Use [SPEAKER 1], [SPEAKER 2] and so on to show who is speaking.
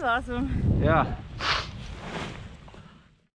[SPEAKER 1] That's awesome.
[SPEAKER 2] Yeah.